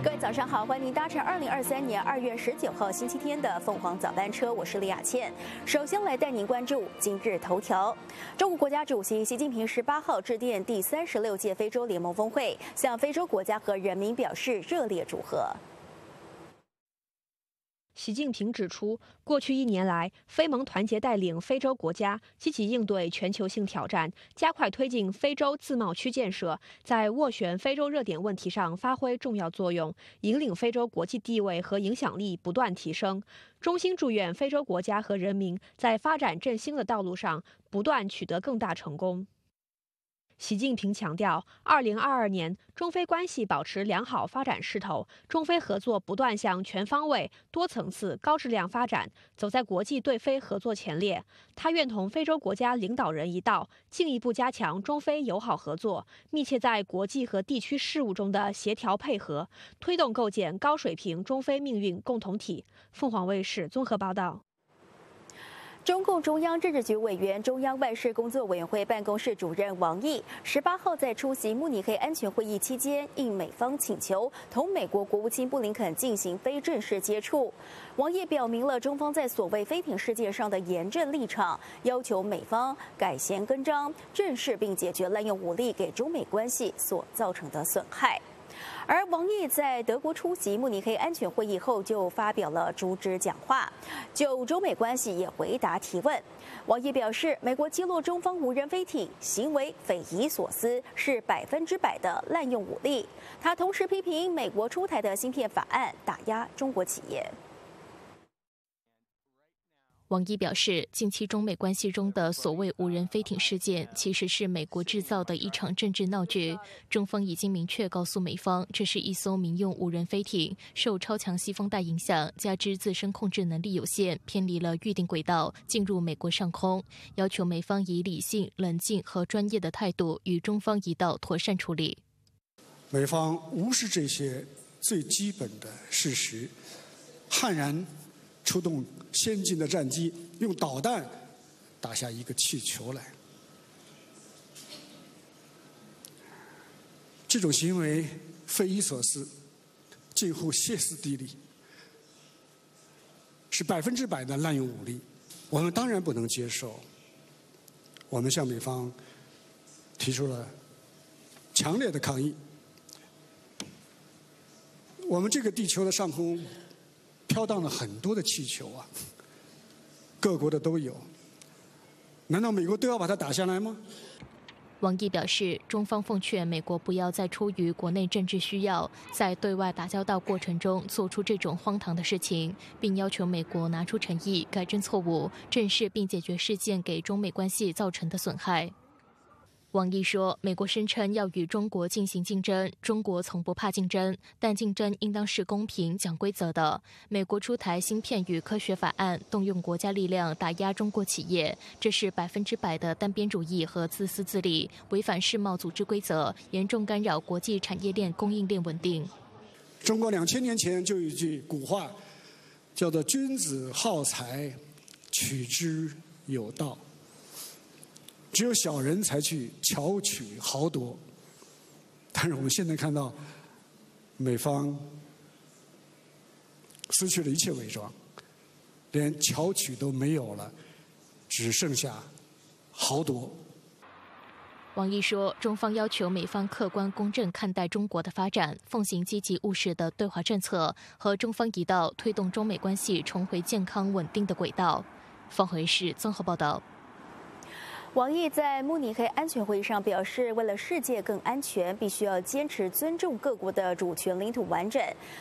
各位早上好，欢迎您搭乘二零二三年二月十九号星期天的凤凰早班车，我是李雅倩。首先来带您关注今日头条：中国国家主席习近平十八号致电第三十六届非洲联盟峰会，向非洲国家和人民表示热烈祝贺。习近平指出，过去一年来，非盟团结带领非洲国家积极应对全球性挑战，加快推进非洲自贸区建设，在斡旋非洲热点问题上发挥重要作用，引领非洲国际地位和影响力不断提升。衷心祝愿非洲国家和人民在发展振兴的道路上不断取得更大成功。习近平强调，二零二二年中非关系保持良好发展势头，中非合作不断向全方位、多层次、高质量发展，走在国际对非合作前列。他愿同非洲国家领导人一道，进一步加强中非友好合作，密切在国际和地区事务中的协调配合，推动构建高水平中非命运共同体。凤凰卫视综合报道。中共中央政治局委员、中央外事工作委员会办公室主任王毅，十八号在出席慕尼黑安全会议期间，应美方请求，同美国国务卿布林肯进行非正式接触。王毅表明了中方在所谓飞艇事件上的严正立场，要求美方改弦更张，正视并解决滥用武力给中美关系所造成的损害。而王毅在德国出席慕尼黑安全会议后，就发表了主旨讲话，就中美关系也回答提问。王毅表示，美国击落中方无人飞艇行为匪夷所思，是百分之百的滥用武力。他同时批评美国出台的芯片法案打压中国企业。王毅表示，近期中美关系中的所谓无人飞艇事件，其实是美国制造的一场政治闹剧。中方已经明确告诉美方，这是一艘民用无人飞艇，受超强西风带影响，加之自身控制能力有限，偏离了预定轨道，进入美国上空，要求美方以理性、冷静和专业的态度与中方一道妥善处理。美方无视这些最基本的事实，悍然出动。先进的战机用导弹打下一个气球来，这种行为匪夷所思，近乎歇斯底里，是百分之百的滥用武力。我们当然不能接受。我们向美方提出了强烈的抗议。我们这个地球的上空。飘荡了很多的气球啊，各国的都有。难道美国都要把它打下来吗？王毅表示，中方奉劝美国不要再出于国内政治需要，在对外打交道过程中做出这种荒唐的事情，并要求美国拿出诚意，改正错误，正视并解决事件给中美关系造成的损害。王毅说：“美国声称要与中国进行竞争，中国从不怕竞争，但竞争应当是公平、讲规则的。美国出台芯片与科学法案，动用国家力量打压中国企业，这是百分之百的单边主义和自私自利，违反世贸组织规则，严重干扰国际产业链供应链稳定。”中国两千年前就有一句古话，叫做“君子好财，取之有道”。只有小人才去巧取豪夺，但是我们现在看到，美方失去了一切伪装，连巧取都没有了，只剩下豪夺。王毅说，中方要求美方客观公正看待中国的发展，奉行积极务实的对华政策，和中方一道推动中美关系重回健康稳定的轨道。方回视综合报道。王毅在慕尼黑安全会议上表示，为了世界更安全，必须要坚持尊重各国的主权、领土完整。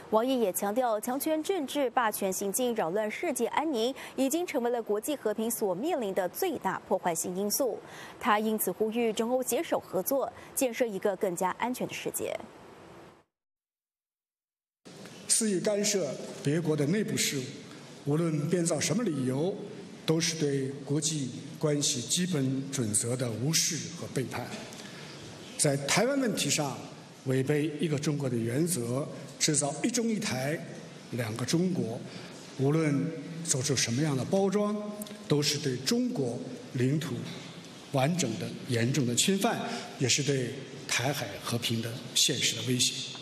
王毅也强调，强权政治、霸权行径扰乱世界安宁，已经成为了国际和平所面临的最大破坏性因素。他因此呼吁中欧携手合作，建设一个更加安全的世界。肆意干涉别国的内部事务，无论编造什么理由。都是对国际关系基本准则的无视和背叛，在台湾问题上违背一个中国的原则，制造一中一台两个中国，无论做出什么样的包装，都是对中国领土完整的严重的侵犯，也是对台海和平的现实的威胁。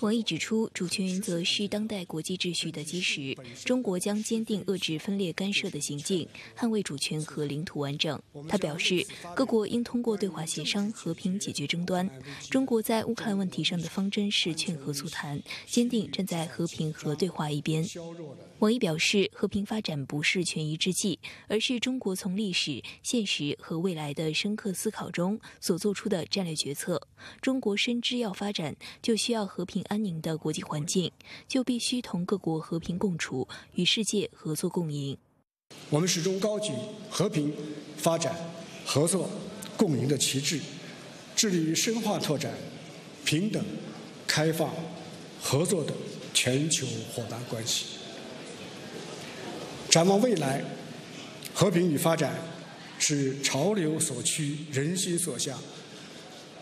王毅指出，主权原则是当代国际秩序的基石，中国将坚定遏制分裂干涉的行径，捍卫主权和领土完整。他表示，各国应通过对话协商和平解决争端。中国在乌克兰问题上的方针是劝和促谈，坚定站在和平和对话一边。王毅表示，和平发展不是权宜之计，而是中国从历史、现实和未来的深刻思考中所做出的战略决策。中国深知要发展，就需要和平。安宁的国际环境，就必须同各国和平共处，与世界合作共赢。我们始终高举和平、发展、合作、共赢的旗帜，致力于深化拓展平等、开放、合作的全球伙伴关系。展望未来，和平与发展是潮流所趋、人心所向。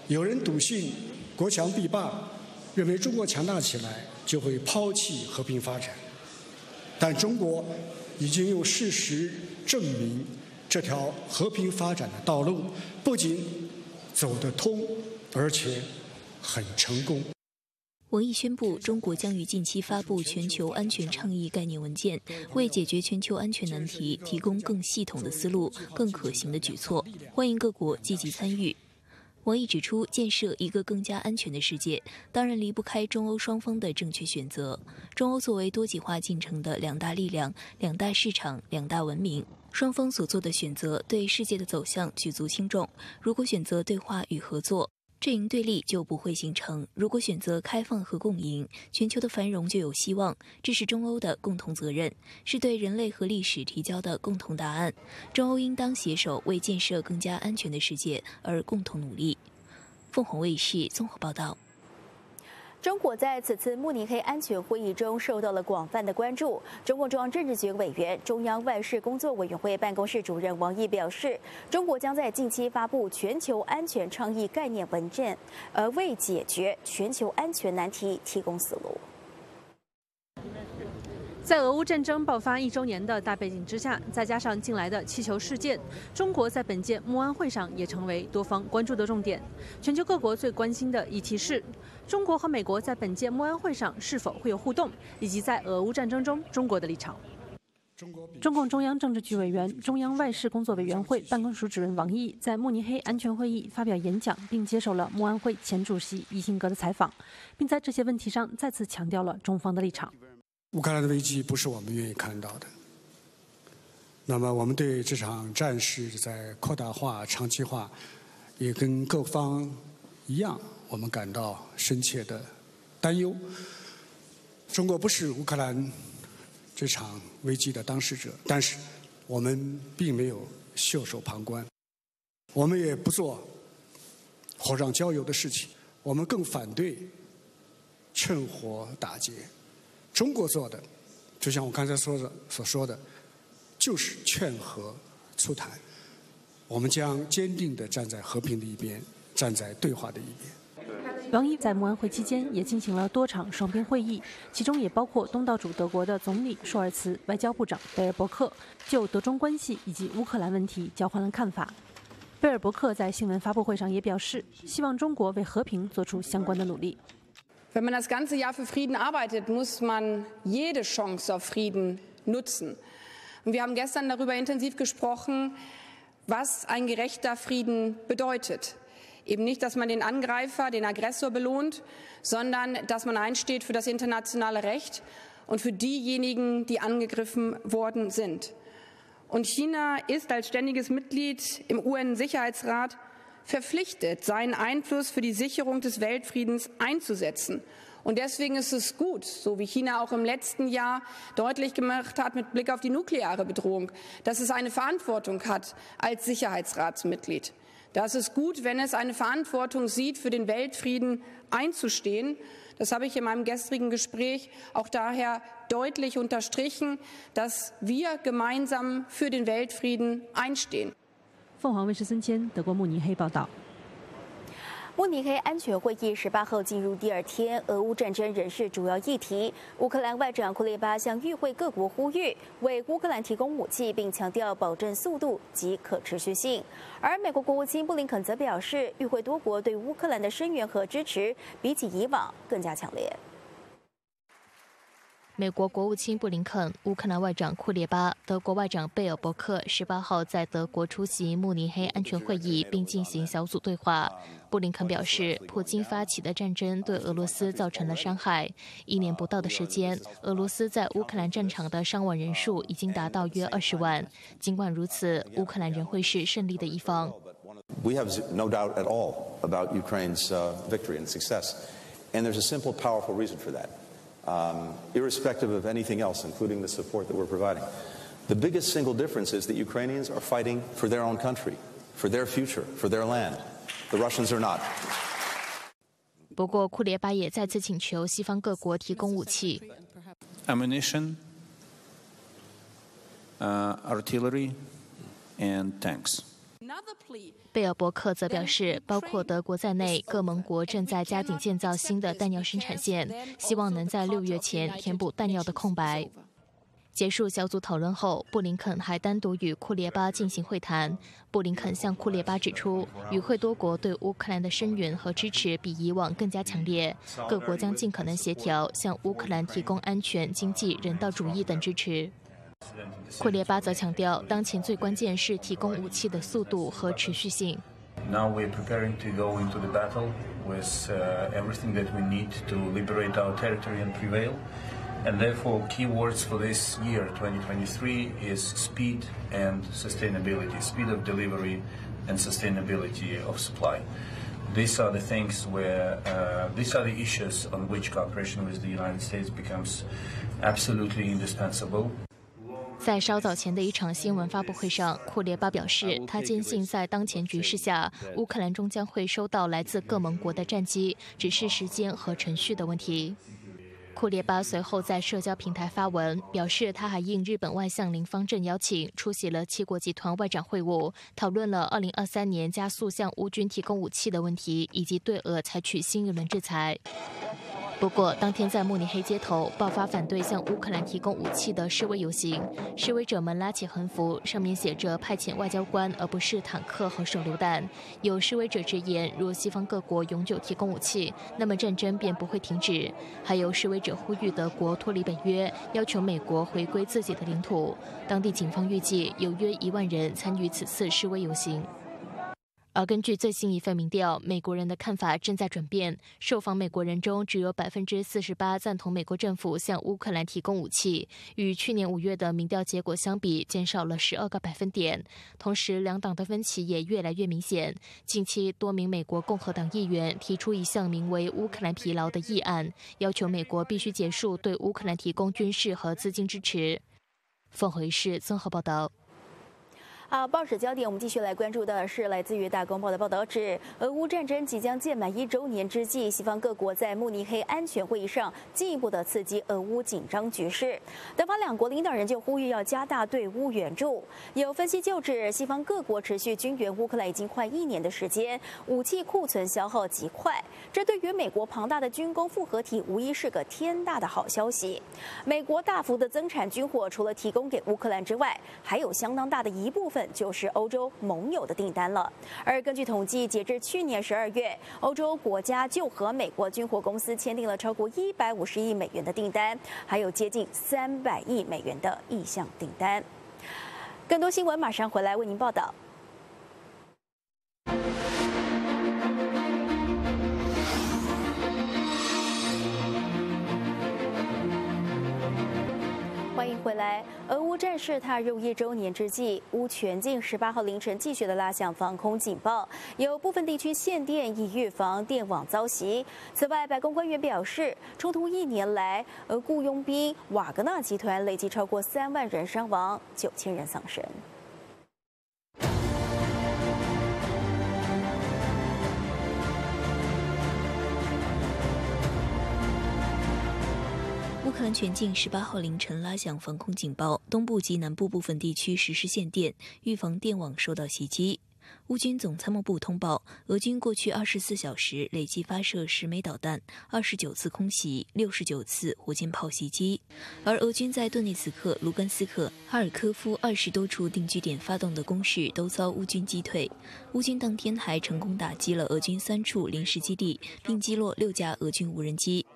有人笃信国强必霸。认为中国强大起来就会抛弃和平发展，但中国已经用事实证明，这条和平发展的道路不仅走得通，而且很成功。王毅宣布，中国将于近期发布全球安全倡议概念文件，为解决全球安全难题提供更系统的思路、更可行的举措，欢迎各国积极参与。王毅指出，建设一个更加安全的世界，当然离不开中欧双方的正确选择。中欧作为多极化进程的两大力量、两大市场、两大文明，双方所做的选择对世界的走向举足轻重。如果选择对话与合作，阵营对立就不会形成。如果选择开放和共赢，全球的繁荣就有希望。这是中欧的共同责任，是对人类和历史提交的共同答案。中欧应当携手为建设更加安全的世界而共同努力。凤凰卫视综合报道。中国在此次慕尼黑安全会议中受到了广泛的关注。中共中央政治局委员、中央外事工作委员会办公室主任王毅表示，中国将在近期发布全球安全倡议概念文件，而为解决全球安全难题提供思路。在俄乌战争爆发一周年的大背景之下，再加上近来的气球事件，中国在本届慕安会上也成为多方关注的重点。全球各国最关心的议题是，中国和美国在本届慕安会上是否会有互动，以及在俄乌战争中中国的立场。中共中央政治局委员、中央外事工作委员会办公室主任王毅在慕尼黑安全会议发表演讲，并接受了慕安会前主席伊辛格的采访，并在这些问题上再次强调了中方的立场。乌克兰的危机不是我们愿意看到的。那么，我们对这场战事在扩大化、长期化，也跟各方一样，我们感到深切的担忧。中国不是乌克兰这场危机的当事者，但是我们并没有袖手旁观，我们也不做火上浇油的事情，我们更反对趁火打劫。中国做的，就像我刚才说的所说的，就是劝和促谈。我们将坚定地站在和平的一边，站在对话的一边。王毅在慕安会期间也进行了多场双边会议，其中也包括东道主德国的总理舒尔茨、外交部长贝尔伯克，就德中关系以及乌克兰问题交换了看法。贝尔伯克在新闻发布会上也表示，希望中国为和平做出相关的努力。Wenn man das ganze Jahr für Frieden arbeitet, muss man jede Chance auf Frieden nutzen. Und wir haben gestern darüber intensiv gesprochen, was ein gerechter Frieden bedeutet. Eben nicht, dass man den Angreifer, den Aggressor belohnt, sondern dass man einsteht für das internationale Recht und für diejenigen, die angegriffen worden sind. Und China ist als ständiges Mitglied im UN-Sicherheitsrat verpflichtet, seinen Einfluss für die Sicherung des Weltfriedens einzusetzen. Und deswegen ist es gut, so wie China auch im letzten Jahr deutlich gemacht hat mit Blick auf die nukleare Bedrohung, dass es eine Verantwortung hat als Sicherheitsratsmitglied. Das ist gut, wenn es eine Verantwortung sieht, für den Weltfrieden einzustehen. Das habe ich in meinem gestrigen Gespräch auch daher deutlich unterstrichen, dass wir gemeinsam für den Weltfrieden einstehen. 凤凰卫视孙谦，德国慕尼黑报道。慕尼黑安全会议十八号进入第二天，俄乌战争仍是主要议题。乌克兰外长库列巴向与会各国呼吁，为乌克兰提供武器，并强调保证速度及可持续性。而美国国务卿布林肯则表示，与会多国对乌克兰的声援和支持，比起以往更加强烈。美国国务卿布林肯、乌克兰外长库列巴、德国外长贝尔伯克十八号在德国出席慕尼黑安全会议，并进行小组对话。布林肯表示，普京发起的战争对俄罗斯造成了伤害。一年不到的时间，俄罗斯在乌克兰战场的伤亡人数已经达到约二十万。尽管如此，乌克兰仍会是胜利的一方。We have no doubt at all about Ukraine's victory and success, and there's a simple, powerful reason for that. um, irrespective of anything else, including the support that we're providing. The biggest single difference is that Ukrainians are fighting for their own country, for their future, for their land. The Russians are not. 不过，库列巴也再次请求西方各国提供武器。Ammunition, uh, artillery, and tanks. 贝尔伯克则表示，包括德国在内，各盟国正在加紧建造新的弹药生产线，希望能在六月前填补弹药的空白。结束小组讨论后，布林肯还单独与库列巴进行会谈。布林肯向库列巴指出，与会多国对乌克兰的声援和支持比以往更加强烈，各国将尽可能协调向乌克兰提供安全、经济、人道主义等支持。库列巴则强调，当前最关键是提供武器的速度和持续性。Now we're preparing to go into the battle with everything that we need to liberate our territory and prevail. And therefore, key words for this year, 2023, is speed and sustainability, speed of delivery and sustainability of supply. These are the things where, uh, these are the issues on which cooperation with the United States becomes absolutely indispensable. 在稍早前的一场新闻发布会上，库列巴表示，他坚信在当前局势下，乌克兰终将会收到来自各盟国的战机，只是时间和程序的问题。库列巴随后在社交平台发文，表示他还应日本外相林方正邀请，出席了七国集团外长会晤，讨论了2023年加速向乌军提供武器的问题，以及对俄采取新一轮制裁。不过，当天在慕尼黑街头爆发反对向乌克兰提供武器的示威游行，示威者们拉起横幅，上面写着“派遣外交官，而不是坦克和手榴弹”。有示威者直言，若西方各国永久提供武器，那么战争便不会停止。还有示威者呼吁德国脱离北约，要求美国回归自己的领土。当地警方预计有约一万人参与此次示威游行。而根据最新一份民调，美国人的看法正在转变。受访美国人中，只有百分之四十八赞同美国政府向乌克兰提供武器，与去年五月的民调结果相比，减少了十二个百分点。同时，两党的分歧也越来越明显。近期，多名美国共和党议员提出一项名为“乌克兰疲劳”的议案，要求美国必须结束对乌克兰提供军事和资金支持。凤回市综合报道。好，报纸焦点，我们继续来关注的是来自于大公报的报道，指俄乌战争即将届满一周年之际，西方各国在慕尼黑安全会议上进一步的刺激俄乌紧张局势。德法两国领导人就呼吁要加大对乌援助。有分析就指，西方各国持续军援乌克兰已经快一年的时间，武器库存消耗极快，这对于美国庞大的军工复合体无疑是个天大的好消息。美国大幅的增产军火，除了提供给乌克兰之外，还有相当大的一部分。就是欧洲盟友的订单了。而根据统计，截至去年十二月，欧洲国家就和美国军火公司签订了超过一百五十亿美元的订单，还有接近三百亿美元的意向订单。更多新闻马上回来为您报道。欢迎回来。俄乌战事踏入一周年之际，乌全境十八号凌晨继续的拉响防空警报，有部分地区限电，以预防电网遭袭。此外，白宫官员表示，冲突一年来，俄雇佣兵瓦格纳集团累计超过三万人伤亡，九千人丧生。乌克兰全境十八号凌晨拉响防空警报，东部及南部部分地区实施限电，预防电网受到袭击。乌军总参谋部通报，俄军过去二十四小时累计发射十枚导弹、二十九次空袭、六十九次火箭炮袭击。而俄军在顿涅茨克、卢甘斯克、哈尔科夫二十多处定居点发动的攻势都遭乌军击退。乌军当天还成功打击了俄军三处临时基地，并击落六架俄军无人机。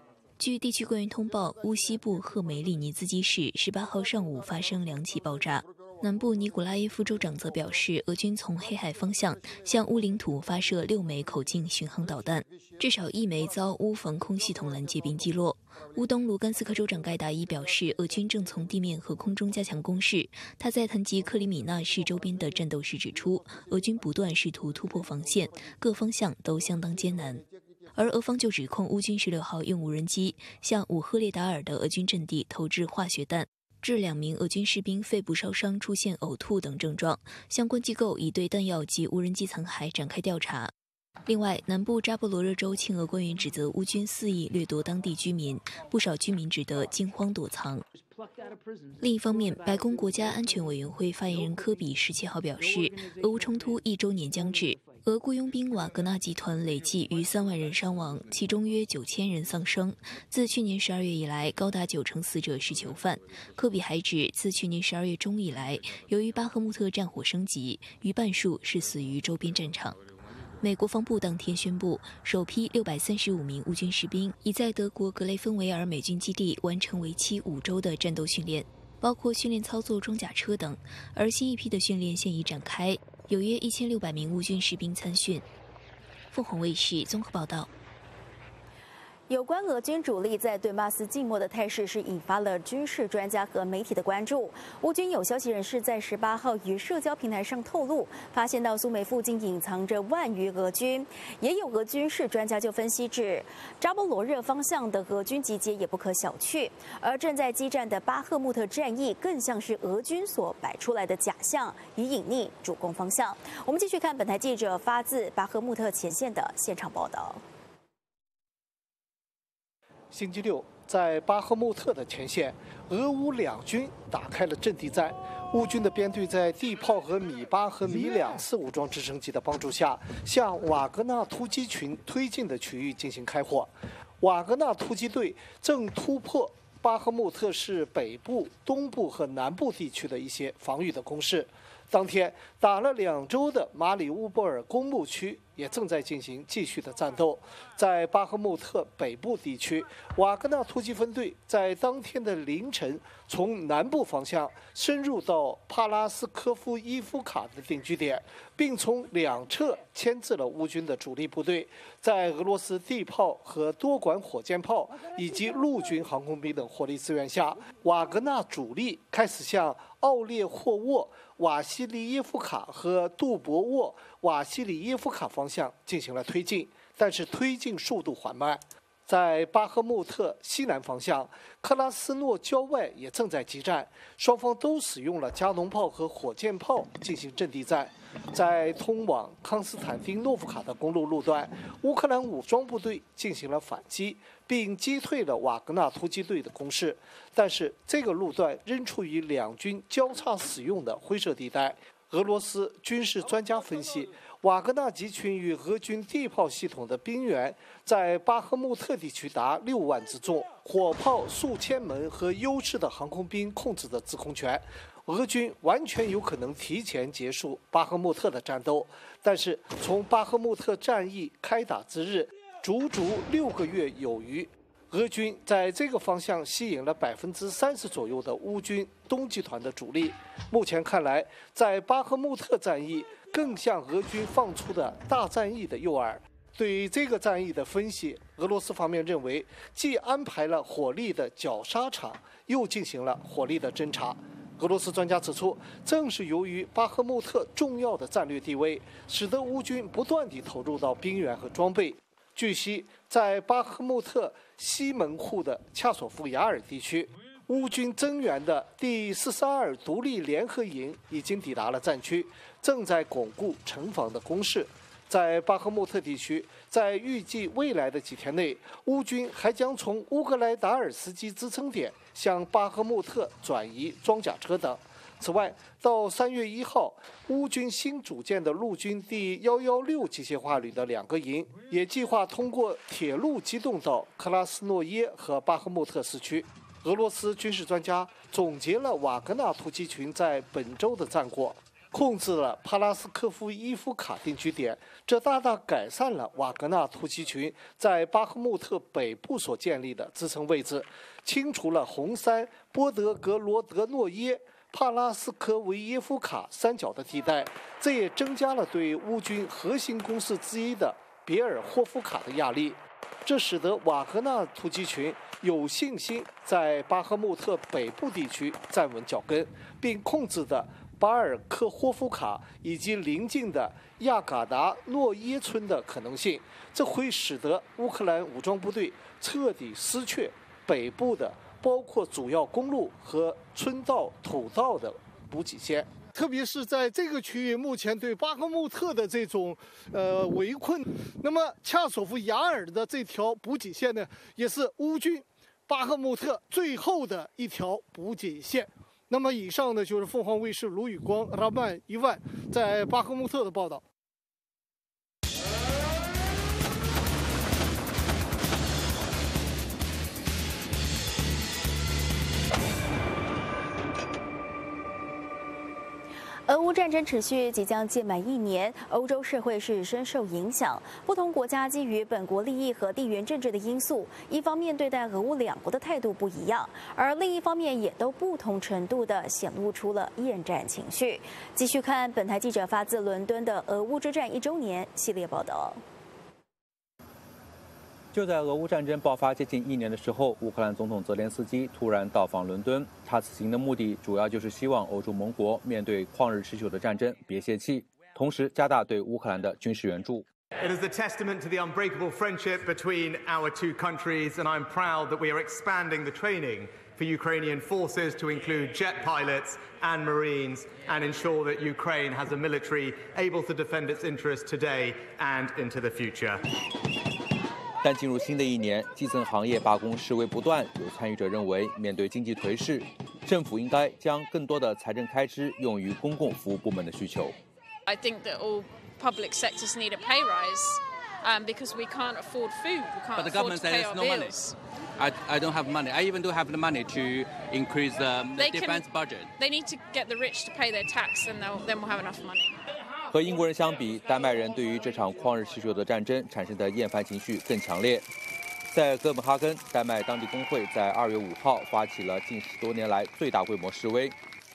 据地区官员通报，乌西部赫梅利尼兹基市十八号上午发生两起爆炸。南部尼古拉耶夫州长则表示，俄军从黑海方向向乌领土发射六枚口径巡航导弹，至少一枚遭乌防空系统拦截并击落。乌东卢甘斯克州长盖达伊表示，俄军正从地面和空中加强攻势。他在谈及克里米纳市周边的战斗时指出，俄军不断试图突破防线，各方向都相当艰难。而俄方就指控乌军十六号用无人机向武赫列达尔的俄军阵地投掷化学弹。致两名俄军士兵肺部烧伤、出现呕吐等症状，相关机构已对弹药及无人机残骸展开调查。另外，南部扎波罗热州亲俄官员指责乌军肆意掠夺当地居民，不少居民只得惊慌躲藏。另一方面，白宫国家安全委员会发言人科比十七号表示，俄乌冲突一周年将至。俄雇佣兵瓦格纳集团累计逾三万人伤亡，其中约九千人丧生。自去年十二月以来，高达九成死者是囚犯。科比还指，自去年十二月中以来，由于巴赫穆特战火升级，逾半数是死于周边战场。美国防部当天宣布，首批六百三十五名乌军士兵已在德国格雷芬维尔美军基地完成为期五周的战斗训练，包括训练操作装甲车等。而新一批的训练现已展开。有约一千六百名乌军士兵参训。凤凰卫视综合报道。有关俄军主力在顿巴斯静默的态势，是引发了军事专家和媒体的关注。乌军有消息人士在十八号于社交平台上透露，发现到苏梅附近隐藏着万余俄军。也有俄军事专家就分析指，扎波罗热方向的俄军集结也不可小觑。而正在激战的巴赫穆特战役，更像是俄军所摆出来的假象，以隐匿主攻方向。我们继续看本台记者发自巴赫穆特前线的现场报道。星期六，在巴赫穆特的前线，俄乌两军打开了阵地战。乌军的编队在地炮和米八和米两次武装直升机的帮助下，向瓦格纳突击群推进的区域进行开火。瓦格纳突击队正突破巴赫穆特市北部、东部和南部地区的一些防御的工事。当天打了两周的马里乌波尔公墓区也正在进行继续的战斗。在巴赫穆特北部地区，瓦格纳突击分队在当天的凌晨从南部方向深入到帕拉斯科夫伊夫卡的定居点，并从两侧牵制了乌军的主力部队。在俄罗斯地炮和多管火箭炮以及陆军航空兵等火力支援下，瓦格纳主力开始向奥列霍沃。瓦西里耶夫卡卡和杜博沃瓦西里耶夫卡方向进行了推进，但是推进速度缓慢。在巴赫穆特西南方向，克拉斯诺郊外也正在激战，双方都使用了加农炮和火箭炮进行阵地战。在通往康斯坦丁诺夫卡的公路路段，乌克兰武装部队进行了反击，并击退了瓦格纳突击队的攻势。但是，这个路段仍处于两军交叉使用的灰色地带。俄罗斯军事专家分析，瓦格纳集群与俄军地炮系统的兵员在巴赫穆特地区达六万之众，火炮数千门和优势的航空兵控制的制空权。俄军完全有可能提前结束巴赫穆特的战斗，但是从巴赫穆特战役开打之日，足足六个月有余，俄军在这个方向吸引了百分之三十左右的乌军东集团的主力。目前看来，在巴赫穆特战役更像俄军放出的大战役的诱饵。对于这个战役的分析，俄罗斯方面认为，既安排了火力的绞杀场，又进行了火力的侦察。俄罗斯专家指出，正是由于巴赫穆特重要的战略地位，使得乌军不断地投入到兵员和装备。据悉，在巴赫穆特西门户的恰索夫雅尔地区，乌军增援的第四十二独立联合营已经抵达了战区，正在巩固城防的攻势。在巴赫穆特地区，在预计未来的几天内，乌军还将从乌格莱达尔斯基支撑点向巴赫穆特转移装甲车等。此外，到三月一号，乌军新组建的陆军第幺幺六机械化旅的两个营也计划通过铁路机动到克拉斯诺耶和巴赫穆特市区。俄罗斯军事专家总结了瓦格纳突击群在本周的战果：控制了帕拉斯科夫伊夫卡定居点，这大大改善了瓦格纳突击群在巴赫穆特北部所建立的支撑位置，清除了红山、波德格罗德诺耶。帕拉斯科维耶夫卡三角的地带，这也增加了对乌军核心攻势之一的别尔霍夫卡的压力，这使得瓦格纳突击群有信心在巴赫穆特北部地区站稳脚跟，并控制的巴尔克霍夫卡以及邻近的亚嘎达诺耶村的可能性，这会使得乌克兰武装部队彻底失去北部的。包括主要公路和村道、土道的补给线，特别是在这个区域，目前对巴赫穆特的这种呃围困，那么恰索夫雅尔的这条补给线呢，也是乌军巴赫穆特最后的一条补给线。那么以上呢，就是凤凰卫视卢宇光、拉曼伊万在巴赫穆特的报道。俄乌战争持续，即将届满一年，欧洲社会是深受影响。不同国家基于本国利益和地缘政治的因素，一方面对待俄乌两国的态度不一样，而另一方面也都不同程度的显露出了厌战情绪。继续看本台记者发自伦敦的俄乌之战一周年系列报道。就在俄乌战争爆发接近一年的时候，乌克兰总统泽连斯基突然到访伦敦。他此行的目的主要就是希望欧洲盟国面对旷日持久的战争别泄气，同时加大对乌克兰的军事援助。It is a testament to the unbreakable friendship between our two countries, and I'm proud that we are expanding the training for Ukrainian forces to include jet pilots and marines and ensure that Ukraine has a military able to defend its interests today and into the future. 但进入新的一年，基层行业罢工示威不断。有参与者认为，面对经济颓势，政府应该将更多的财政开支用于公共服务部门的需求。I think that all public sectors need a pay rise, um, because we can't afford food, we can't afford to pay our bills. I I don't have money. I even don't have the money to increase the defense budget. They need to get the rich to pay their tax, and then we'll have enough money. 和英国人相比，丹麦人对于这场旷日持久的战争产生的厌烦情绪更强烈。在哥本哈根，丹麦当地工会在二月五号发起了近十多年来最大规模示威，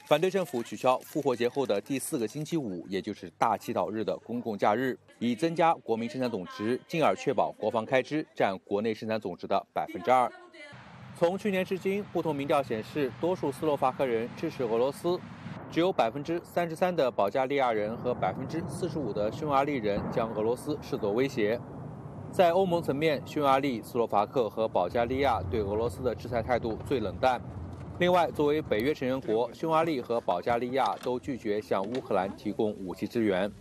反对政府取消复活节后的第四个星期五，也就是大祈祷日的公共假日，以增加国民生产总值，进而确保国防开支占国内生产总值的百分之二。从去年至今，不同民调显示，多数斯洛伐克人支持俄罗斯。只有百分之三十三的保加利亚人和百分之四十五的匈牙利人将俄罗斯视作威胁。在欧盟层面，匈牙利、斯洛伐克和保加利亚对俄罗斯的制裁态度最冷淡。另外，作为北约成员国，匈牙利和保加利亚都拒绝向乌克兰提供武器支援。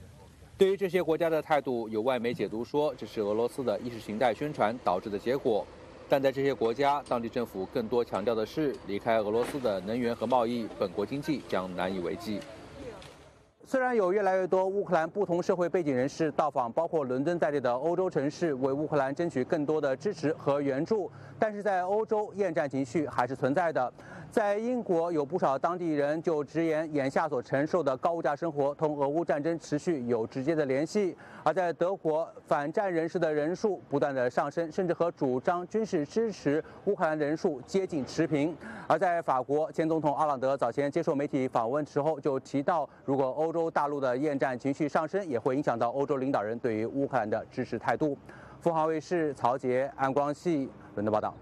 对于这些国家的态度，有外媒解读说，这是俄罗斯的意识形态宣传导致的结果。但在这些国家，当地政府更多强调的是，离开俄罗斯的能源和贸易，本国经济将难以为继。虽然有越来越多乌克兰不同社会背景人士到访包括伦敦在内的欧洲城市，为乌克兰争取更多的支持和援助，但是在欧洲，厌战情绪还是存在的。在英国，有不少当地人就直言，眼下所承受的高物价生活同俄乌战争持续有直接的联系。而在德国，反战人士的人数不断的上升，甚至和主张军事支持乌克兰人数接近持平。而在法国，前总统奥朗德早前接受媒体访问时候就提到，如果欧洲大陆的厌战情绪上升，也会影响到欧洲领导人对于乌克兰的支持态度。凤凰卫视曹杰、安光系伦敦报道。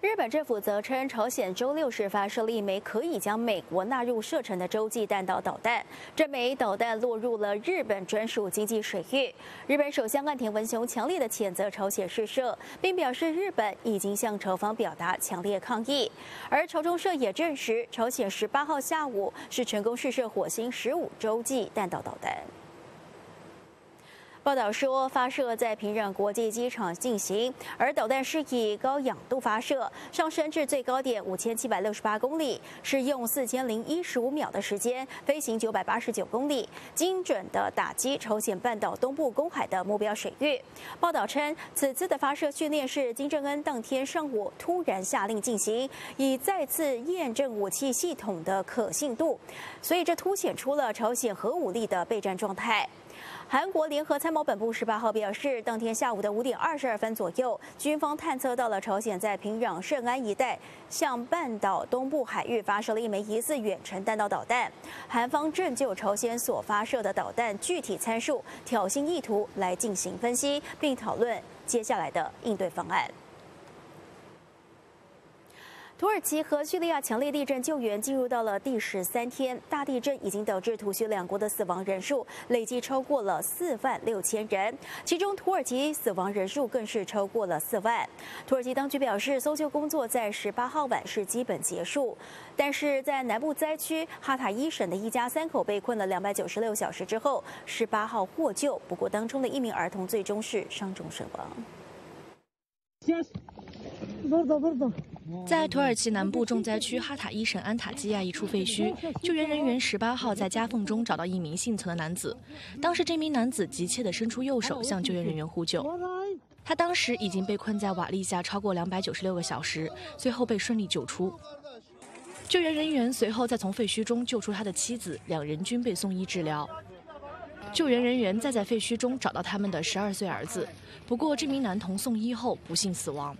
日本政府则称，朝鲜周六时发射了一枚可以将美国纳入射程的洲际弹道导弹，这枚导弹落入了日本专属经济水域。日本首相岸田文雄强烈的谴责朝鲜试射，并表示日本已经向朝方表达强烈抗议。而朝中社也证实，朝鲜十八号下午是成功试射火星十五洲际弹道导弹。报道说，发射在平壤国际机场进行，而导弹是以高氧度发射，上升至最高点五千七百六十八公里，是用四千零一十五秒的时间飞行九百八十九公里，精准的打击朝鲜半岛东部公海的目标水域。报道称，此次的发射训练是金正恩当天上午突然下令进行，以再次验证武器系统的可信度，所以这凸显出了朝鲜核武力的备战状态。韩国联合参谋本部十八号表示，当天下午的五点二十二分左右，军方探测到了朝鲜在平壤圣安一带向半岛东部海域发射了一枚疑似远程弹道导弹。韩方正就朝鲜所发射的导弹具体参数、挑衅意图来进行分析，并讨论接下来的应对方案。土耳其和叙利亚强烈地震救援进入到了第十三天，大地震已经导致土叙两国的死亡人数累计超过了四万六千人，其中土耳其死亡人数更是超过了四万。土耳其当局表示，搜救工作在十八号晚是基本结束，但是在南部灾区哈塔伊省的一家三口被困了两百九十六小时之后，十八号获救，不过当中的一名儿童最终是伤重身亡。在土耳其南部重灾区哈塔伊省安塔基亚一处废墟，救援人员十八号在夹缝中找到一名幸存的男子。当时这名男子急切地伸出右手向救援人员呼救。他当时已经被困在瓦砾下超过两百九十六个小时，最后被顺利救出。救援人员随后再从废墟中救出他的妻子，两人均被送医治疗。救援人员再在废墟中找到他们的十二岁儿子，不过这名男童送医后不幸死亡。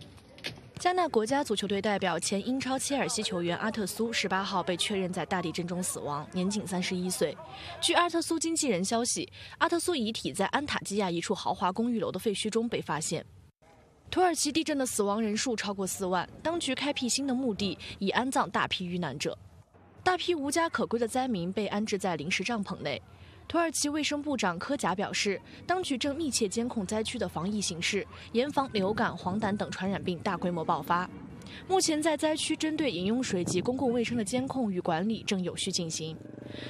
加纳国家足球队代表、前英超切尔西球员阿特苏十八号被确认在大地震中死亡，年仅三十一岁。据阿特苏经纪人消息，阿特苏遗体在安塔基亚一处豪华公寓楼的废墟中被发现。土耳其地震的死亡人数超过四万，当局开辟新的墓地以安葬大批遇难者。大批无家可归的灾民被安置在临时帐篷内。土耳其卫生部长科贾表示，当局正密切监控灾区的防疫形势，严防流感、黄疸等传染病大规模爆发。目前，在灾区针对饮用水及公共卫生的监控与管理正有序进行。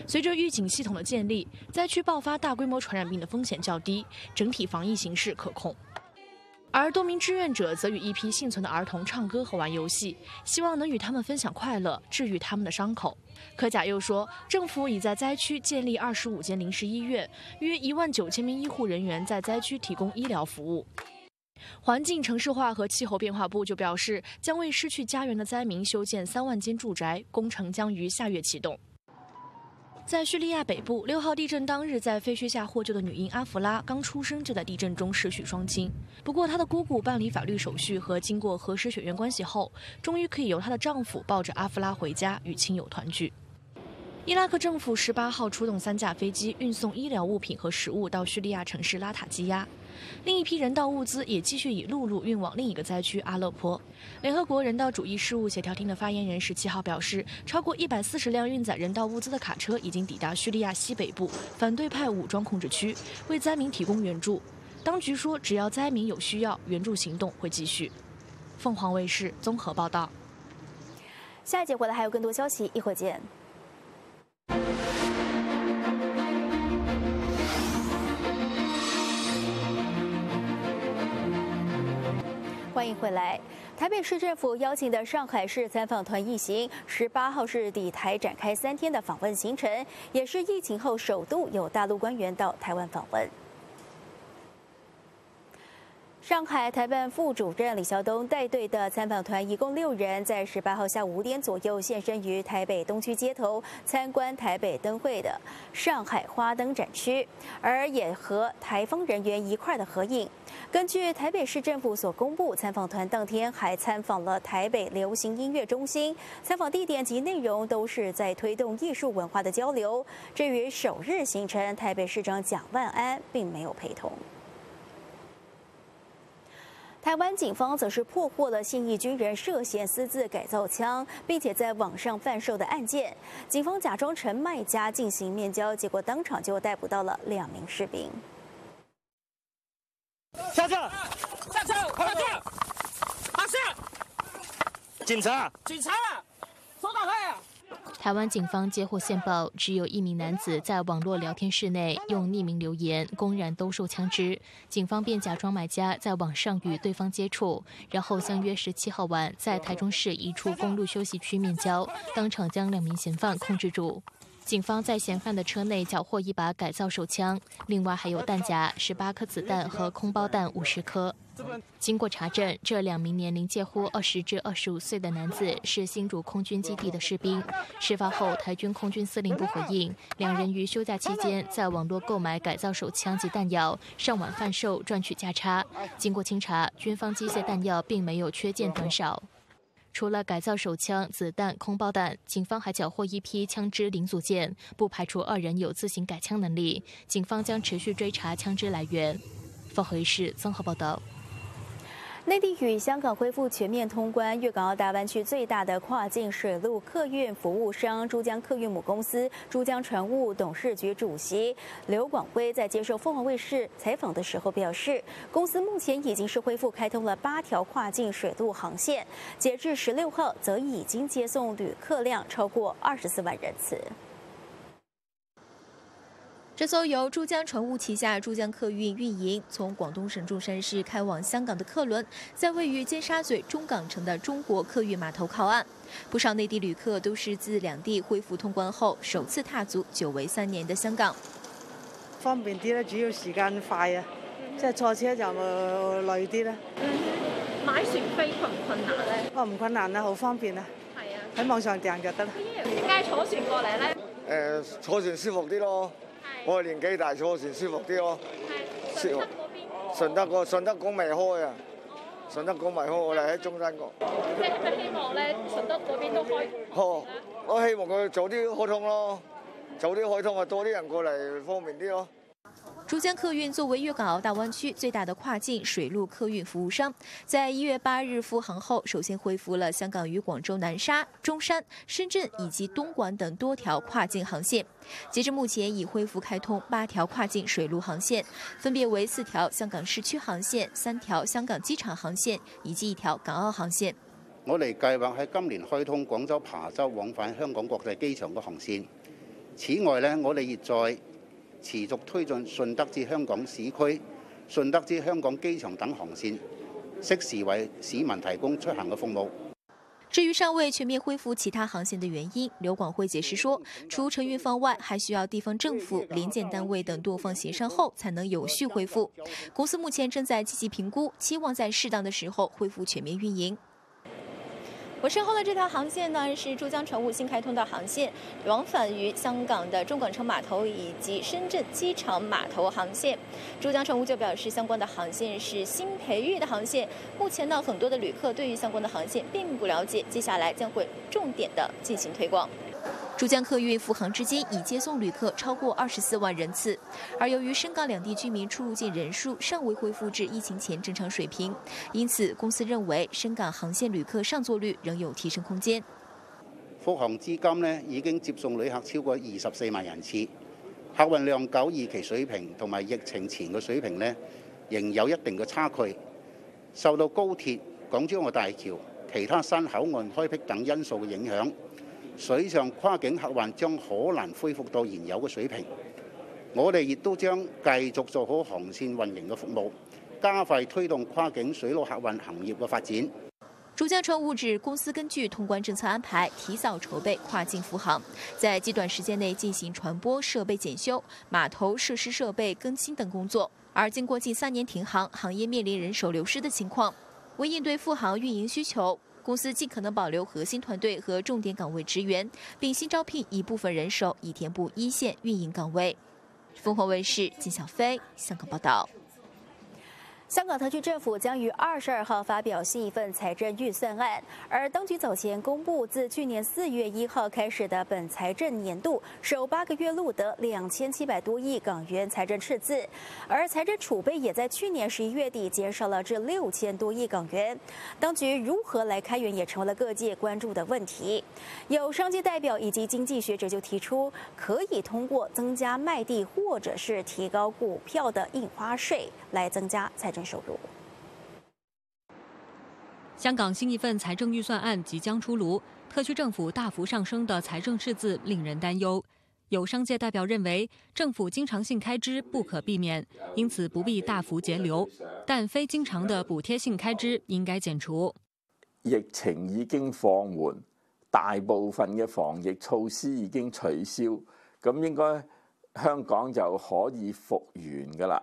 随着预警系统的建立，灾区爆发大规模传染病的风险较低，整体防疫形势可控。而多名志愿者则与一批幸存的儿童唱歌和玩游戏，希望能与他们分享快乐，治愈他们的伤口。科贾又说，政府已在灾区建立二十五间临时医院，约一万九千名医护人员在灾区提供医疗服务。环境、城市化和气候变化部就表示，将为失去家园的灾民修建三万间住宅，工程将于下月启动。在叙利亚北部，六号地震当日在废墟下获救的女婴阿弗拉刚出生就在地震中失去双亲。不过，她的姑姑办理法律手续和经过核实血缘关系后，终于可以由她的丈夫抱着阿弗拉回家与亲友团聚。伊拉克政府十八号出动三架飞机运送医疗物品和食物到叙利亚城市拉塔基亚。另一批人道物资也继续以陆路运往另一个灾区阿勒颇。联合国人道主义事务协调厅的发言人十七号表示，超过一百四十辆运载人道物资的卡车已经抵达叙利亚西北部反对派武装控制区，为灾民提供援助。当局说，只要灾民有需要，援助行动会继续。凤凰卫视综合报道。下一节回来还有更多消息，一会儿见。欢迎回来。台北市政府邀请的上海市参访团一行，十八号是抵台展开三天的访问行程，也是疫情后首度有大陆官员到台湾访问。上海台办副主任李晓东带队的参访团一共六人，在十八号下午五点左右现身于台北东区街头，参观台北灯会的上海花灯展区，而也和台方人员一块的合影。根据台北市政府所公布，参访团当天还参访了台北流行音乐中心，参访地点及内容都是在推动艺术文化的交流。至于首日行程，台北市长蒋万安并没有陪同。台湾警方则是破获了现役军人涉嫌私自改造枪，并且在网上贩售的案件。警方假装成卖家进行面交，结果当场就逮捕到了两名士兵。下车！下车！下车！放下！警察！警察！手打开！台湾警方接获线报，只有一名男子在网络聊天室内用匿名留言，公然兜售枪支。警方便假装买家在网上与对方接触，然后相约十七号晚在台中市一处公路休息区面交，当场将两名嫌犯控制住。警方在嫌犯的车内缴获一把改造手枪，另外还有弹夹、十八颗子弹和空包弹五十颗。经过查证，这两名年龄介乎二十至二十五岁的男子是新竹空军基地的士兵。事发后，台军空军司令部回应，两人于休假期间在网络购买改造手枪及弹药，上网贩售赚取价差。经过清查，军方机械弹药并没有缺件短少。除了改造手枪、子弹、空包弹，警方还缴获一批枪支零组件，不排除二人有自行改枪能力。警方将持续追查枪支来源。凤和市综合报道。内地与香港恢复全面通关，粤港澳大湾区最大的跨境水陆客运服务商珠江客运母公司珠江船务董事局主席刘广辉在接受凤凰卫视采访的时候表示，公司目前已经是恢复开通了八条跨境水陆航线，截至十六号，则已经接送旅客量超过二十四万人次。这艘由珠江船务旗下珠江客运运营，从广东省中山市开往香港的客轮，在位于尖沙咀中港城的中国客运码头靠岸。不少内地旅客都是自两地恢复通关后，首次踏足久违三年的香港。方便啲咧，主要時間快啊，即係坐車就耐啲啦。嗯，買船飛困唔困難咧？哦，唔困難啊，好方便啊。係啊。喺網上訂就得啦。點解坐船過嚟咧？誒，坐船舒服啲咯。我年紀大，坐船舒服啲咯。係順德嗰邊。順德個順德港未開啊！順德港未開，我哋喺中山港。即係咪希望咧，順德嗰邊都開？好，我希望佢早啲開通咯，早啲開通啊，多啲人過嚟方便啲咯。珠江客运作为粤港澳大湾区最大的跨境水陆客运服务商，在一月八日复航后，首先恢复了香港与广州南沙、中山、深圳以及东莞等多条跨境航线。截至目前，已恢复开通八条跨境水陆航线，分别为四条香港市区航线、三条香港机场航线以及一条港澳航线。我哋計劃喺今年開通廣州琶洲往返香港國際機場嘅航線。此外呢，我哋亦在持續推進順德至香港市區、順德至香港機場等航線，適時為市民提供出行嘅服務。至于尚未全面恢复其他航线的原因，刘广辉解释说，除承运方外，还需要地方政府、联检单位等多方协商后，才能有序恢复。公司目前正在积极评估，期望在适当的时候恢复全面运营。我身后的这条航线呢，是珠江船务新开通的航线，往返于香港的中港城码头以及深圳机场码头航线。珠江船务就表示，相关的航线是新培育的航线。目前呢，很多的旅客对于相关的航线并不了解，接下来将会重点的进行推广。珠江客运复航至今已接送旅客超过二十四万人次，而由于深港两地居民出入境人数尚未恢复至疫情前正常水平，因此公司认为深港航线旅客上座率仍有提升空间。复航至今呢，已經接送旅客超過二十四萬人次，客運量九二期水平同埋疫情前嘅水平呢，仍有一定嘅差距。受到高鐵、港珠澳大橋、其他新口岸開闢等因素嘅影響。水上跨境客運將可能恢復到現有嘅水平，我哋亦都將繼續做好航線運營嘅服務，加快推動跨境水路客運行業嘅發展。珠江船务指公司根據通關政策安排，提早籌備跨境復航，在極短時間內進行船舶設備檢修、碼頭設施設備更新等工作。而經過近三年停航，行業面臨人手流失的情況，為應對復航運營需求。公司尽可能保留核心团队和重点岗位职员，并新招聘一部分人手以填补一线运营岗位。凤凰卫视金小飞香港报道。香港特区政府将于二十二号发表新一份财政预算案，而当局早前公布，自去年四月一号开始的本财政年度首八个月录得两千七百多亿港元财政赤字，而财政储备也在去年十一月底减少了至六千多亿港元。当局如何来开源，也成为了各界关注的问题。有商界代表以及经济学者就提出，可以通过增加卖地或者是提高股票的印花税来增加财政。收入。香港新一份财政预算案即将出炉，特区政府大幅上升的财政赤字令人担忧。有商界代表认为，政府经常性开支不可避免，因此不必大幅节流，但非经常的补贴性开支应该减除。疫情已經放緩，大部分嘅防疫措施已經取消，咁應該香港就可以復原㗎喇。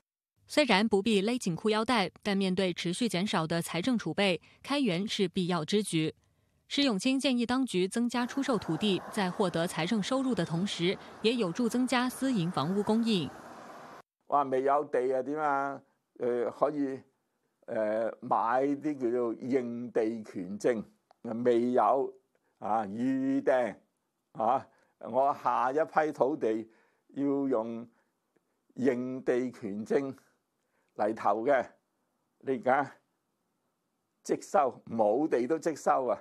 雖然不必勒緊褲腰帶，但面對持續減少的財政儲備，開源是必要之舉。施永青建議當局增加出售土地，在獲得財政收入的同時，也有助增加私營房屋供應。話未有地啊？點啊？诶、可以诶、呃、買啲叫做認地權證，未有啊預訂啊，我下一批土地要用認地權證。嚟投嘅，你而家即收，冇地都即收啊！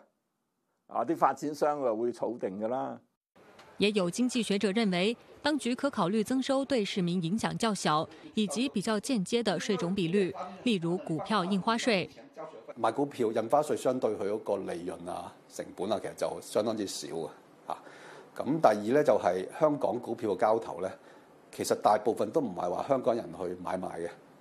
啊，啲發展商就會儲定噶啦。也有經濟學者認為，當局可考慮增收對市民影響較小以及比較間接的稅種比率，例如股票印花稅。買股票印花税相對佢嗰個利潤啊、成本啊，其實就相當之少啊。嚇，咁第二咧就係香港股票嘅交投咧，其實大部分都唔係話香港人去買賣嘅。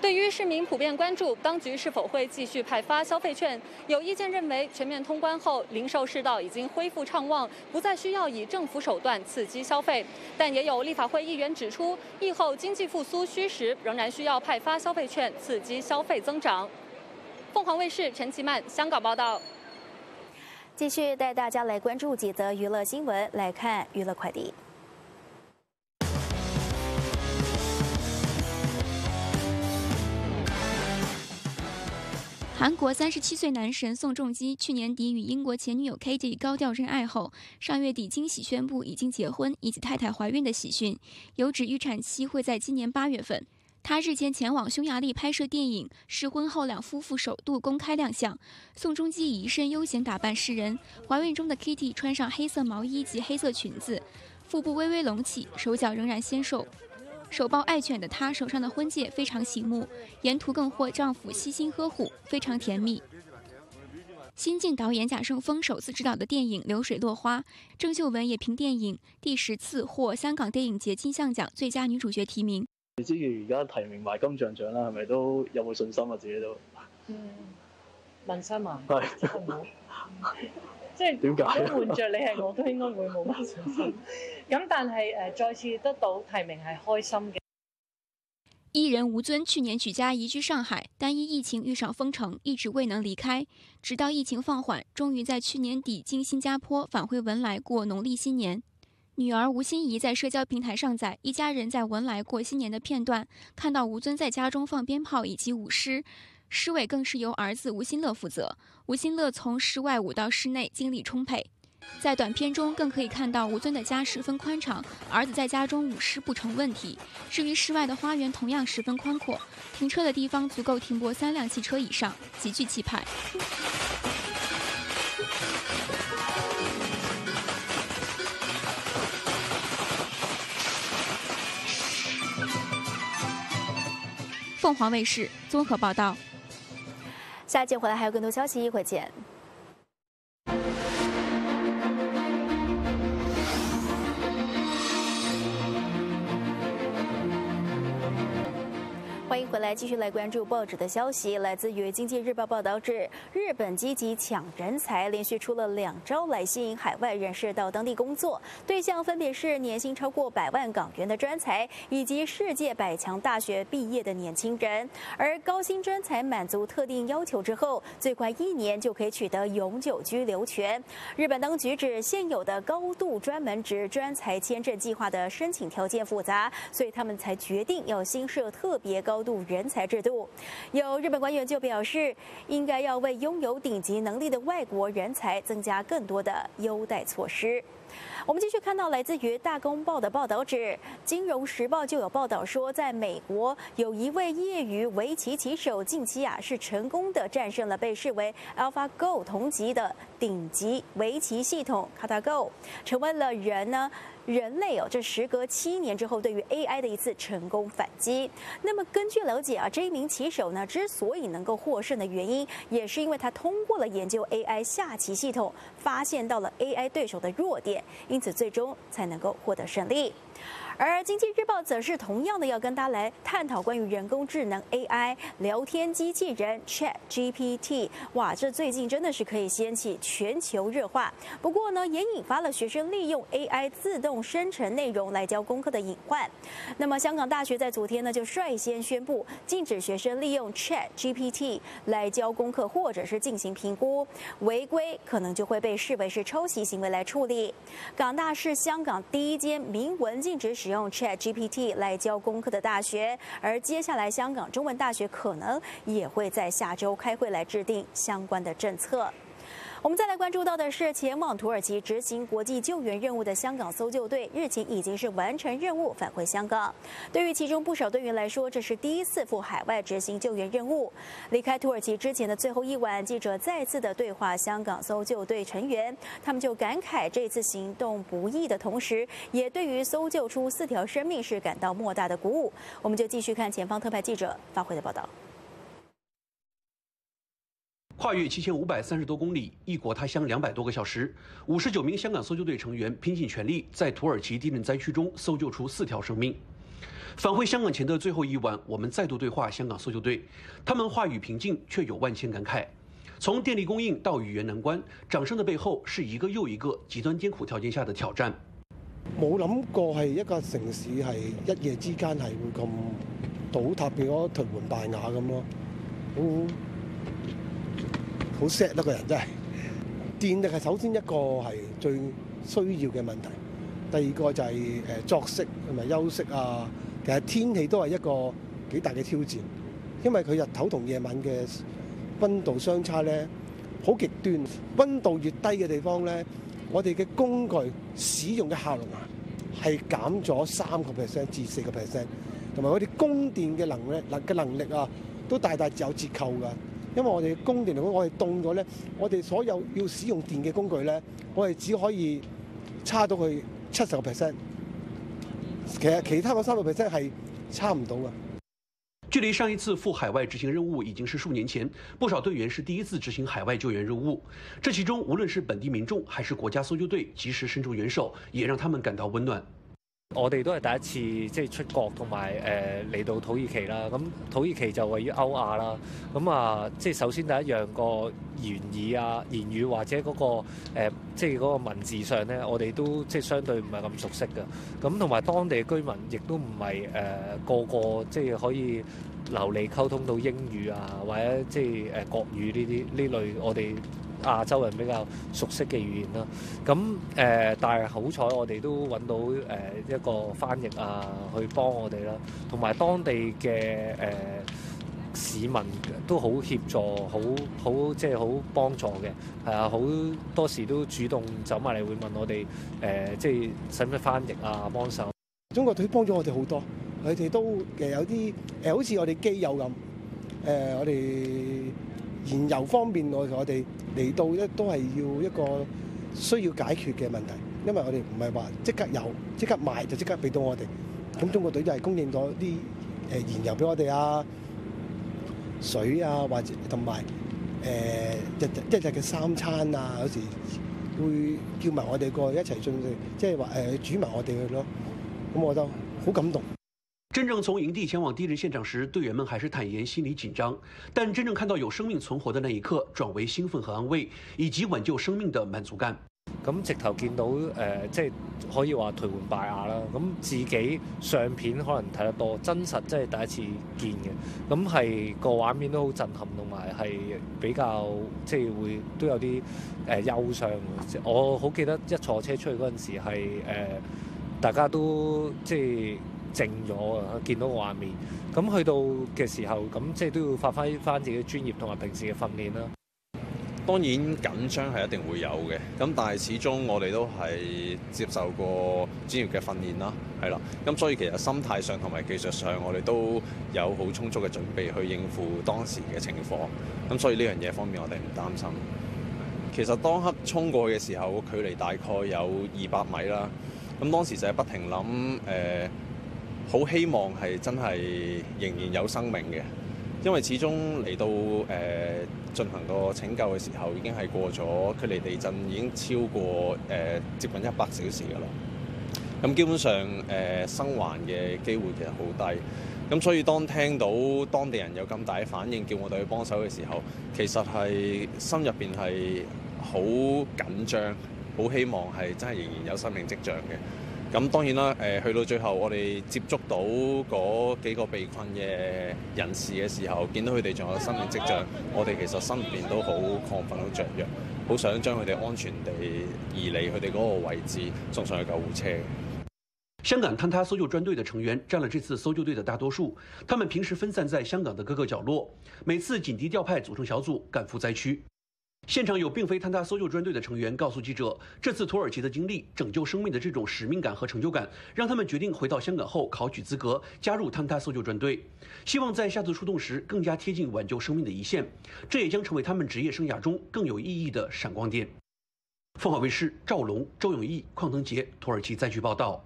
对于市民普遍关注当局是否会继续派发消费券，有意见认为全面通关后零售市道已经恢复畅旺，不再需要以政府手段刺激消费。但也有立法会议员指出，疫后经济复苏需時，仍然需要派发消费券刺激消费增长。凤凰卫视陈其曼香港报道。继续带大家来关注几则娱乐新闻，来看娱乐快递。韩国三十七岁男神宋仲基去年底与英国前女友 Katie 高調認愛後，上月底惊喜宣布已经结婚以及太太怀孕的喜讯，有指预产期会在今年八月份。他日前前往匈牙利拍摄电影，是婚后两夫妇首度公开亮相。宋仲基以一身悠闲打扮示人，怀孕中的 Katie 穿上黑色毛衣及黑色裙子，腹部微微隆起，手脚仍然纤瘦。手抱爱犬的她手上的婚戒非常醒目，沿途更获丈夫悉心呵护，非常甜蜜。新晋导演贾勝峰首次执导的电影《流水落花》，郑秀文也凭电影第十次获香港电影节金像奖最佳女主角提名。你知而家提名埋金像獎啦，係咪都有冇信心啊？自己都嗯，問心啊，係。即係點解？換着你係我都應該會冇乜信心。咁但係誒，再次得到提名係開心嘅。藝人吳尊去年舉家移居上海，但因疫情遇上封城，一直未能離開。直到疫情放緩，終於在去年底经新加坡返回文莱过农历新年。女儿吴欣怡在社交平台上载一家人在文莱过新年的片段，看到吴尊在家中放鞭炮以及舞獅。獅尾更是由儿子吴新乐负责。吴新乐从室外舞到室内，精力充沛。在短片中更可以看到吴尊的家十分宽敞，儿子在家中舞狮不成问题。至于室外的花园同样十分宽阔，停车的地方足够停泊三辆汽车以上，极具气派。凤凰卫视综合报道。下一节回来还有更多消息，一会见。欢迎回来，继续来关注报纸的消息。来自于《经济日报》报道指，日本积极抢人才，连续出了两招来吸引海外人士到当地工作，对象分别是年薪超过百万港元的专才，以及世界百强大学毕业的年轻人。而高薪专才满足特定要求之后，最快一年就可以取得永久居留权。日本当局指，现有的高度专门职专才签证计划的申请条件复杂，所以他们才决定要新设特别高。度人才制度，有日本官员就表示，应该要为拥有顶级能力的外国人才增加更多的优待措施。我们继续看到来自于大公报的报道，指《金融时报》就有报道说，在美国有一位业余围棋棋手，近期啊是成功的战胜了被视为 AlphaGo 同级的顶级围棋系统 KataGo，成为了人呢。人类哦，这时隔七年之后，对于 AI 的一次成功反击。那么根据了解啊，这一名棋手呢，之所以能够获胜的原因，也是因为他通过了研究 AI 下棋系统，发现到了 AI 对手的弱点，因此最终才能够获得胜利。而经济日报则是同样的要跟大家来探讨关于人工智能 AI 聊天机器人 Chat GPT。哇，这最近真的是可以掀起全球热话。不过呢，也引发了学生利用 AI 自动生成内容来教功课的隐患。那么，香港大学在昨天呢就率先宣布禁止学生利用 Chat GPT 来教功课或者是进行评估，违规可能就会被视为是抄袭行为来处理。港大是香港第一间明文禁止使用 Chat GPT 来教功课的大学，而接下来香港中文大学可能也会在下周开会来制定相关的政策。我们再来关注到的是，前往土耳其执行国际救援任务的香港搜救队日前已经是完成任务返回香港。对于其中不少队员来说，这是第一次赴海外执行救援任务。离开土耳其之前的最后一晚，记者再次的对话香港搜救队成员，他们就感慨这次行动不易的同时，也对于搜救出四条生命是感到莫大的鼓舞。我们就继续看前方特派记者发回的报道。跨越七千五百三十多公里，异国他乡两百多个小时，五十九名香港搜救队成员拼尽全力，在土耳其地震灾区中搜救出四条生命。返回香港前的最后一晚，我们再度对话香港搜救队，他们话语平静，却有万千感慨。从电力供应到语言难关，掌声的背后是一个又一个极端艰苦条件下的挑战。冇諗過係一個城市係一夜之間係會咁倒塌，變咗頹垣敗瓦咁咯，好。好 sad 咯，個人真係電力係首先一個係最需要嘅問題，第二個就係誒作息同埋休息啊。其實天氣都係一個幾大嘅挑戰，因為佢日頭同夜晚嘅温度相差咧好極端。温度越低嘅地方咧，我哋嘅工具使用嘅效能啊係減咗三個 percent 至四個 percent，同埋我哋供電嘅能力能嘅能力啊都大大有折扣㗎。因為我哋供電嚟講，我哋凍咗咧，我哋所有要使用電嘅工具咧，我哋只可以差到去七十個 percent。其實其他嗰三個 percent 係差唔到嘅。距離上一次赴海外執行任務已經是數年前，不少隊員是第一次執行海外救援任務。這其中，無論是本地民眾還是國家搜救隊，及時伸出援手，也讓他們感到溫暖。我哋都係第一次即係出國同埋誒嚟到土耳其啦。咁土耳其就位於歐亞啦。咁啊，即係首先第一樣個言語啊、言語或者嗰個，即係嗰個文字上咧，我哋都即係相對唔係咁熟悉嘅。咁同埋當地居民亦都唔係誒個個即係可以流利溝通到英語啊，或者即係誒國語呢啲呢類我哋。亞洲人比較熟悉嘅語言啦，咁誒、但係好彩我哋都揾到誒、一個翻譯啊，去幫我哋啦，同埋當地嘅誒、市民都好協助，好好即係好幫助嘅，係啊，好多時都主動走埋嚟會問我哋誒、即係使唔使翻譯啊，幫手。中國隊幫咗我哋好多，佢哋都誒有啲誒，好似我哋基友咁，誒、我哋。燃油方面，我我哋嚟到咧都係要一個需要解決嘅問題，因為我哋唔係話即刻有，即刻賣就即刻俾到我哋。咁中國隊就係供應咗啲誒燃油俾我哋啊，水啊，或者同埋誒日一日嘅三餐啊，有時會叫埋我哋過去一齊進去，即係話誒煮埋我哋去咯。咁我就好感動。真正从营地前往地震现场时，队员们还是坦言心里紧張，但真正看到有生命存活的那一刻，转为興奮和安慰，以及挽救生命的满足感。咁直頭見到诶、即係可以話頹垣败瓦啦。咁自己相片可能睇得多，真實即係第一次見嘅。咁係個畫面都好震撼，同埋係比較即係會都有啲誒、呃、憂傷。我好記得一坐車出去嗰陣時係誒、呃，大家都即係靜咗啊！見到個畫面，咁去到嘅時候，咁即係都要發揮翻自己專業同埋平時嘅訓練啦。當然緊張係一定會有嘅，咁但係始終我哋都係接受過專業嘅訓練啦，係啦，咁所以其實心態上同埋技術上，我哋都有好充足嘅準備去應付當時嘅情況，咁所以呢樣嘢方面我哋唔擔心。其實當刻衝過去嘅時候，距離大概有二百米啦，咁當時就係不停諗誒，好、希望係真係仍然有生命嘅。因為始終嚟到誒、呃、進行個拯救嘅時候，已經係過咗距離地震已經超過誒、接近一百小時㗎啦。咁基本上誒、生還嘅機會其實好低。咁所以當聽到當地人有咁大嘅反應，叫我哋去幫手嘅時候，其實係心入邊係好緊張，好希望係真係仍然有生命跡象嘅。咁當然啦，誒去到最後，我哋接觸到嗰幾個被困嘅人士嘅時候，見到佢哋仲有生命跡象，我哋其實心入邊都好亢奮、好雀躍，好想將佢哋安全地移離佢哋嗰個位置，送上去救護車。香港坍塌搜救專隊的成員佔了這次搜救隊的大多數，他們平時分散在香港的各個角落，每次緊急調派組成小組趕赴災區。现场有并非坍塌搜救专队的成员告诉记者，这次土耳其的经历、拯救生命的这种使命感和成就感，让他们决定回到香港后考取资格，加入坍塌搜救专队，希望在下次出动时更加贴近挽救生命的一线，这也将成为他们职业生涯中更有意义的闪光点。凤凰卫视赵龙、周永义、邝腾杰，土耳其灾区报道。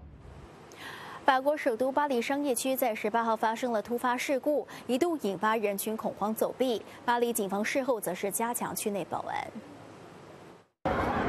法国首都巴黎商业区在十八号发生了突发事故，一度引发人群恐慌走避。巴黎警方事后则是加强区内保安。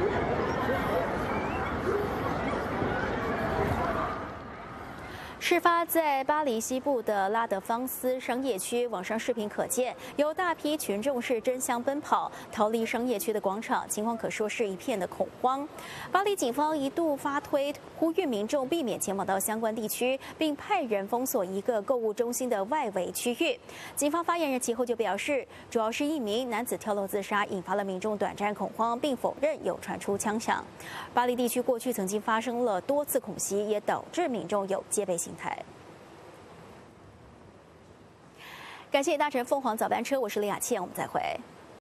事发在巴黎西部的拉德芳斯商业区，网上视频可见，有大批群众是争相奔跑逃离商业区的广场，情况可说是一片的恐慌。巴黎警方一度发推呼吁民众避免前往到相关地区，并派人封锁一个购物中心的外围区域。警方发言人其后就表示，主要是一名男子跳楼自杀，引发了民众短暂恐慌，并否认有传出枪响。巴黎地区过去曾经发生了多次恐袭，也导致民众有戒备心。台，感谢搭乘凤凰早班车，我是李雅倩，我们再会。